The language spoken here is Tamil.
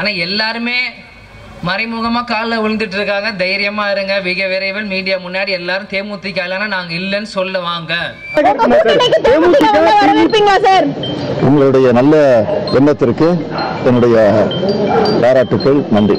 ஆனால் எல்லாருமே மறைமுகமாக காலில் விழுந்துட்டு இருக்காங்க தைரியமா இருங்க. மிக விரைவில் மீடியா முன்னாடி எல்லாரும் தேமுதிக இல்லைன்னா நாங்கள் இல்லைன்னு சொல்ல வாங்க. உங்களுடைய நல்ல எண்ணத்திற்கு என்னுடைய பாராட்டுக்கள் நன்றி.